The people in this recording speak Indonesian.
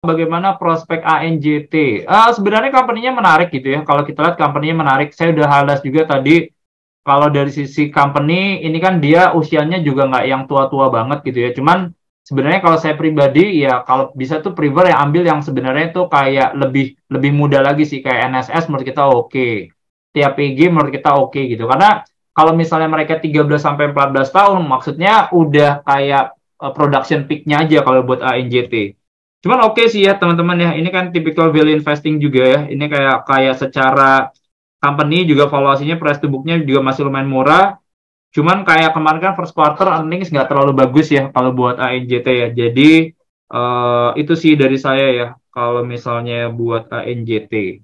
bagaimana prospek ANJT. Uh, sebenarnya company-nya menarik gitu ya. Kalau kita lihat company-nya menarik. Saya udah halas juga tadi kalau dari sisi company ini kan dia usianya juga nggak yang tua-tua banget gitu ya. Cuman sebenarnya kalau saya pribadi ya kalau bisa tuh prefer yang ambil yang sebenarnya tuh kayak lebih lebih muda lagi sih kayak NSS menurut kita oke. Okay. Tiap PG menurut kita oke okay, gitu. Karena kalau misalnya mereka 13 sampai 14 tahun maksudnya udah kayak uh, production peak-nya aja kalau buat ANJT. Cuman oke okay sih ya teman-teman ya. Ini kan typical value investing juga ya. Ini kayak kayak secara company juga valuasinya price to book-nya juga masih lumayan murah Cuman kayak kemarin kan first quarter earnings nggak terlalu bagus ya kalau buat ANJT ya. Jadi uh, itu sih dari saya ya kalau misalnya buat ANJT.